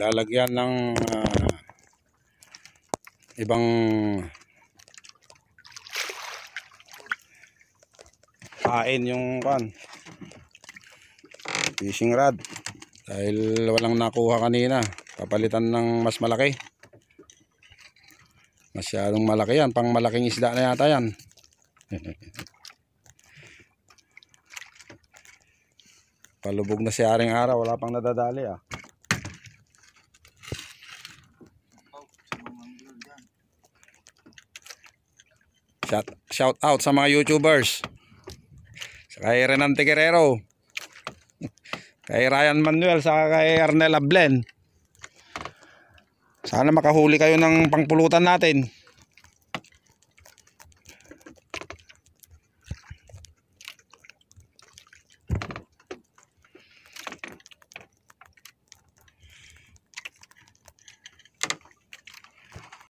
Ilalagyan ng ah, ibang kain yung kan fishing rod. Dahil walang nakuha kanina. Papalitan ng mas malaki. Masyadong malaki yan. Pang malaking isda na yata yan. Palubog na si Aring Araw wala pang nadadali ah Shout, shout out sa mga YouTubers. Sa kay Renan Tiquerero. Kay Ryan Manuel sa kay Arnel Ablen. Sana makahuli kayo ng pangpulutan natin.